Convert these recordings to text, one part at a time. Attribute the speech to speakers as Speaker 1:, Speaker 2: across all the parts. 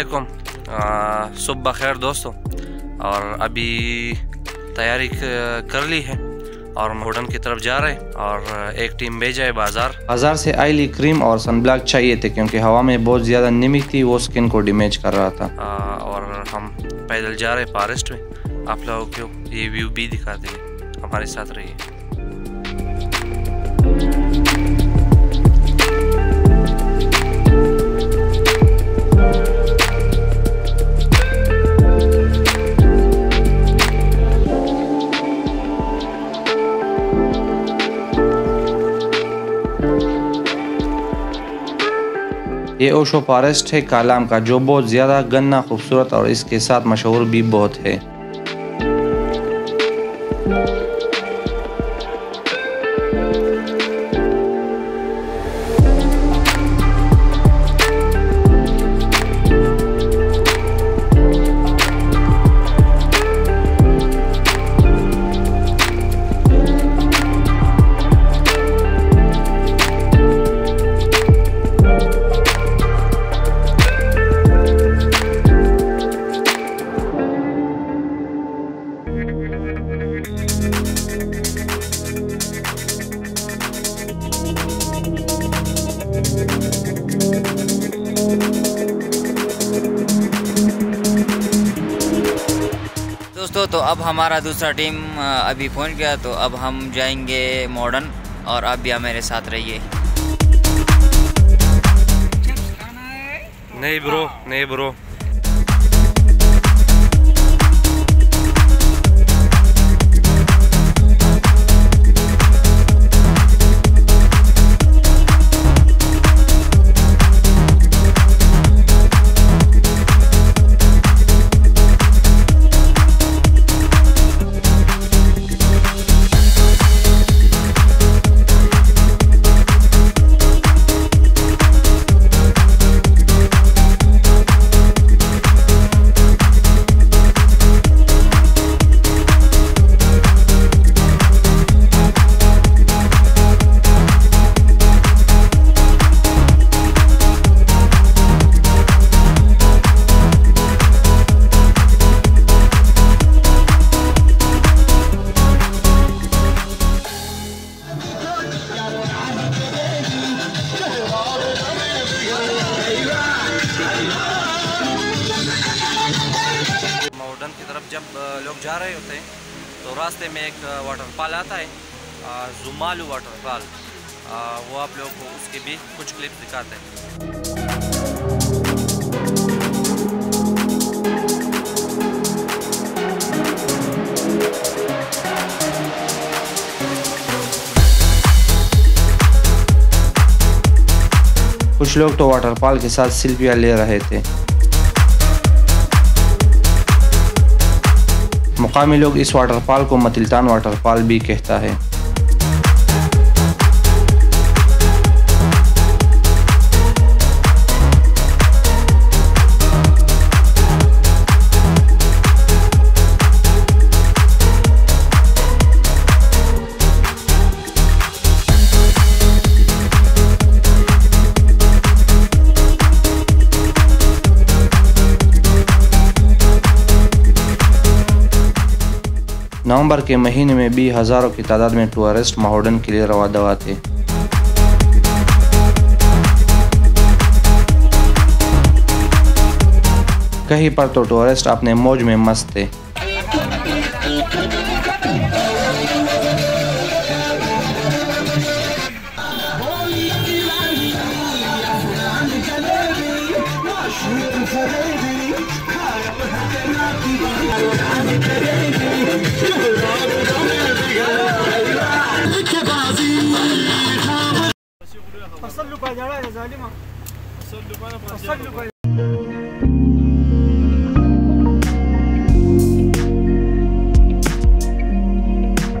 Speaker 1: असलकुम सुबह खैर दोस्तों और अभी तैयारी कर ली है और मॉडर्न की तरफ़ जा रहे और एक टीम भेजा है बाज़ार
Speaker 2: बाज़ार से आईली क्रीम और सनब्लॉक चाहिए थे क्योंकि हवा में बहुत ज़्यादा नमी थी वो स्किन को डैमेज कर रहा था
Speaker 1: आ, और हम पैदल जा रहे फॉरेस्ट में आप लोगों को ये व्यू भी दिखा हैं हमारे साथ रहिए
Speaker 2: ये ओशो फॉरेस्ट है, कालाम का, जो बहुत ज़्यादा गन्ना, खूबसूरत और इसके साथ मशहूर भी बहुत है।
Speaker 3: दोस्तों तो अब हमारा दूसरा टीम अभी पहुँच गया तो अब हम जाएँगे मॉडर्न और आप भी मेरे साथ रहिए।
Speaker 1: नहीं ब्रो नहीं ब्रो। जा रहे होते हैं। तो रास्ते में एक वाटरफॉल आता है जुमालू वाटरफॉल वो आप लोगों को उसके भी कुछ क्लिप दिखाते हैं।
Speaker 2: कुछ लोग तो वाटरफॉल के साथ सेल्फियाँ ले रहे थे। मुकामी लोग इस वाटरफॉल को मतिलतान वाटरफॉल भी कहता है। नवंबर के महीने में भी हज़ारों की तादाद में टूरिस्ट माहौडन के लिए रवा दवा थे। कहीं पर तो टूरिस्ट अपने मौज में मस्त थे।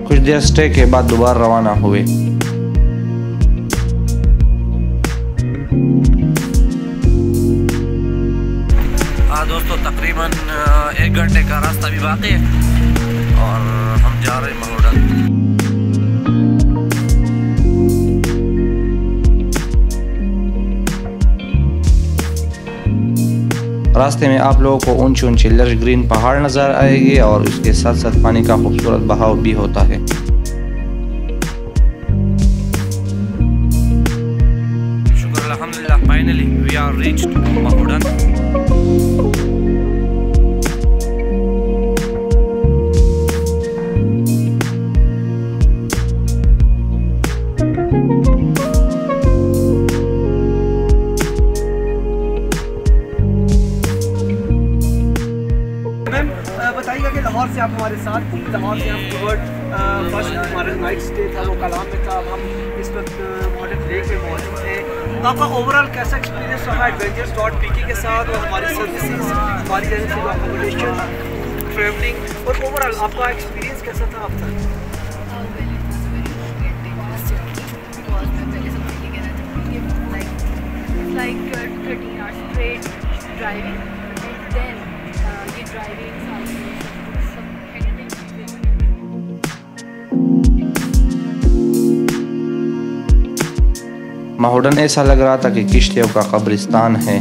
Speaker 2: कुछ देर स्टे के बाद दोबारा रवाना हुए।
Speaker 1: हाँ दोस्तों तकरीबन एक घंटे का रास्ता भी बाकी है और हम जा रहे हैं महोडन
Speaker 2: रास्ते में आप लोगों को ऊँचे ऊँचे लश ग्रीन पहाड़ नज़र आएगी और इसके साथ साथ पानी का खूबसूरत बहाव भी होता है।
Speaker 1: फाइनली वी आर रीच्ड
Speaker 4: हमारे साथ थी लाहौर से हम टूवर्ड फ़र्स्ट हमारा नाइट स्टे था वो कलाम में था हम इस वक्त मॉडर्न लेक में मौजूद हैं। तो आपका ओवरऑल कैसा एक्सपीरियंस रहा एडवेंचर्स डॉट पी के साथ और हमारी सर्विसेज़ हमारी अकोमोडेशन ट्रैवलिंग और ओवरऑल आपका एक्सपीरियंस कैसा था आपका?
Speaker 5: Like uh, 13 hours straight driving and then uh, ये driving
Speaker 2: माहौडन, ऐसा लग रहा था कि किश्तियों का कब्रिस्तान है।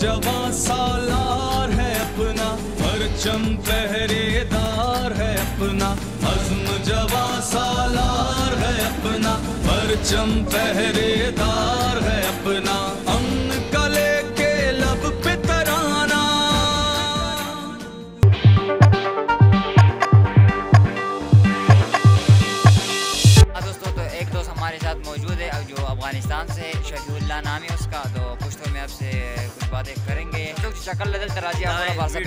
Speaker 6: जवां सालार है अपना परचम पहरेदार परचम पहरेदार है अपना अमन कले के लब पे तराना
Speaker 3: हाँ दोस्तों तो एक दोस्त हमारे साथ मौजूद है अब जो अफगानिस्तान से है शफीउल्ला नाम है उसका तो पुश्तो में आपसे कुछ बातें करेंगे तो शक्ल लदल तराजी हमारा बासा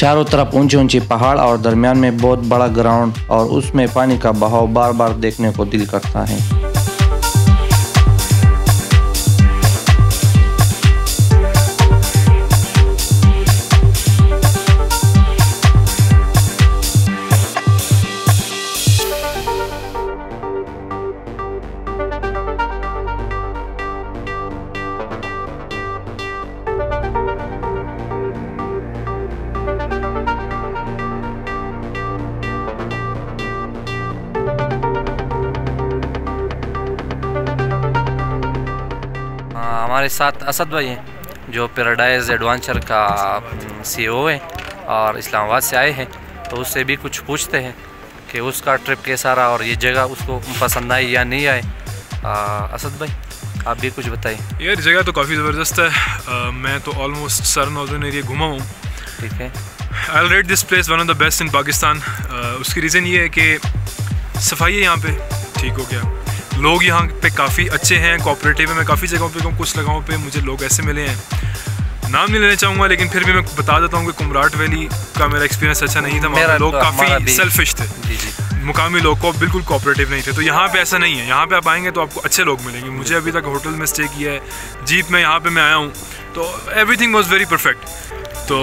Speaker 2: चारों तरफ़ ऊँचे ऊँचे पहाड़ और दरमियान में बहुत बड़ा ग्राउंड और उसमें पानी का बहाव बार बार देखने को दिल करता है।
Speaker 1: हमारे साथ असद भाई हैं जो पैराडाइज एडवेंचर का सीईओ है और इस्लामाबाद से आए हैं तो उससे भी कुछ पूछते हैं कि उसका ट्रिप कैसा रहा और ये जगह उसको पसंद आई या नहीं आए आ, असद भाई आप भी कुछ बताइए।
Speaker 7: यार जगह तो काफ़ी ज़बरदस्त है। अ, मैं तो ऑलमोस्ट सर नॉर्दर्न एरिया घुमा हूँ।
Speaker 1: ठीक है।
Speaker 7: I rate this place one of the best in Pakistan उसकी रीज़न ये है कि सफ़ाई है यहाँ पे। ठीक हो गया। लोग यहाँ पे काफ़ी अच्छे हैं कोऑपरेटिव है। मैं काफ़ी जगहों पे कुछ जगहों पे मुझे लोग ऐसे मिले हैं। नाम नहीं लेना चाहूँगा लेकिन फिर भी मैं बता देता हूँ कि कुमराट वैली का मेरा एक्सपीरियंस अच्छा नहीं था वहाँ
Speaker 1: मेरा
Speaker 7: लोग
Speaker 1: तो-
Speaker 7: काफ़ी सेल्फिश थे। मुकामी लोग को बिल्कुल कोऑपरेटिव नहीं थे। तो यहाँ पे ऐसा नहीं है। यहाँ पे आप आएँगे तो आपको अच्छे लोग मिलेंगे। मुझे अभी तक होटल में स्टे किया है। जीप में यहाँ पे मैं आया हूँ। तो एवरीथिंग वॉज़ वेरी परफेक्ट तो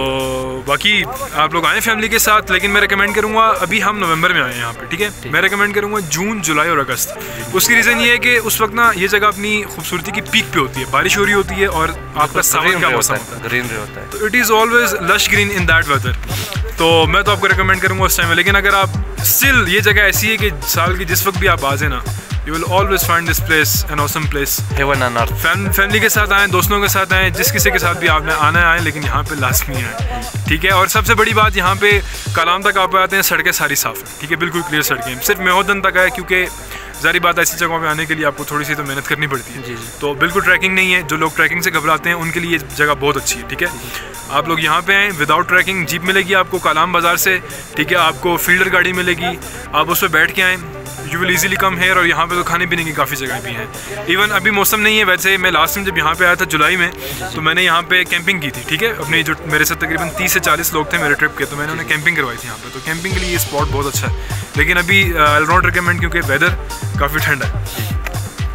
Speaker 7: बाकी आप लोग आए फैमिली के साथ लेकिन मैं रिकमेंड करूँगा अभी हम नवंबर में आए हैं यहाँ पे ठीक है? मैं रिकमेंड करूँगा जून जुलाई और अगस्त उसकी रीज़न ये है कि उस वक्त ना ये जगह अपनी खूबसूरती की पीक पे होती है। बारिश हो रही होती है और आपका सावन का मौसम होता है
Speaker 1: ग्रीनरी होता है।
Speaker 7: तो it is always lush green in that weather तो मैं तो आपको रिकमेंड करूँगा उस टाइम में। लेकिन अगर आप स्टिल ये जगह ऐसी है कि साल की जिस वक्त भी आप आ जाए ना you will always find this place an awesome
Speaker 1: place heaven and
Speaker 7: earth family के साथ आएँ दोस्तों के साथ आएँ जिस किसी के साथ भी आपने आना आए लेकिन यहाँ पे लाजमी आए। ठीक है? और सबसे बड़ी बात यहाँ पे कलाम तक आप आते हैं सड़कें सारी साफ़ हैं। ठीक है? बिल्कुल क्लियर सड़कें सिर्फ़ मेहोदन तक है क्योंकि जारी बात ऐसी जगहों पे आने के लिए आपको थोड़ी सी तो मेहनत करनी पड़ती है।
Speaker 1: जी, जी।
Speaker 7: तो बिल्कुल ट्रैकिंग नहीं है जो लोग ट्रैकिंग से घबराते हैं उनके लिए ये जगह बहुत अच्छी है ठीक है? आप लोग यहाँ पे आएँ विदाउट ट्रैकिंग जीप मिलेगी आपको कालाम बाज़ार से ठीक है? आपको फील्डर गाड़ी मिलेगी आप उस पर बैठ के आएँ। You will easily come here और यहाँ पे तो खाने पीने की काफ़ी जगह भी हैं। इवन अभी मौसम नहीं है वैसे मैं लास्ट टाइम जब यहाँ पे आया था जुलाई में तो मैंने यहाँ पे कैंपिंग की थी ठीक है? अपने जो मेरे साथ तकरीबन तीस से चालीस लोग थे मेरे ट्रिप के तो मैंने उन्हें कैंपिंग करवाई थी यहाँ पर तो कैंपिंग के लिए ये स्पॉट बहुत अच्छा है। लेकिन अभी आई नॉट रिकमेंड क्योंकि वेदर काफ़ी ठंड है।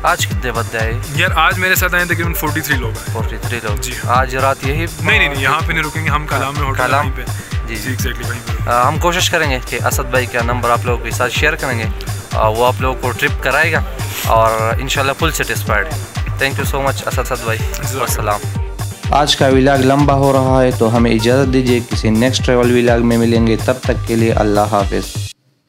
Speaker 1: आज कितने बंदे आए?
Speaker 7: यार आज मेरे साथ आए तकरीबन 43 लोग हैं।
Speaker 1: फोर्टी थ्री लोग।
Speaker 7: जी।
Speaker 1: आज रात यही
Speaker 7: नहीं नहीं नहीं यहाँ पे नहीं रुकेंगे हम कलाम में होटल
Speaker 1: कलाम?
Speaker 7: पे।
Speaker 1: जी,
Speaker 7: जी। एग्जैक्टली भाई।
Speaker 1: आ, हम कोशिश करेंगे कि असद भाई का नंबर आप लोगों के साथ शेयर करेंगे आ, वो आप लोगों को ट्रिप कराएगा और in full satisfied thank you so much Asad सद भाई। अस्सलाम
Speaker 2: आज का विलाग लंबा हो रहा है तो हमें इजाज़त दीजिए किसी नेक्स्ट ट्रेवल विलाग में मिलेंगे तब तक के लिए अल्लाह हाफिज़।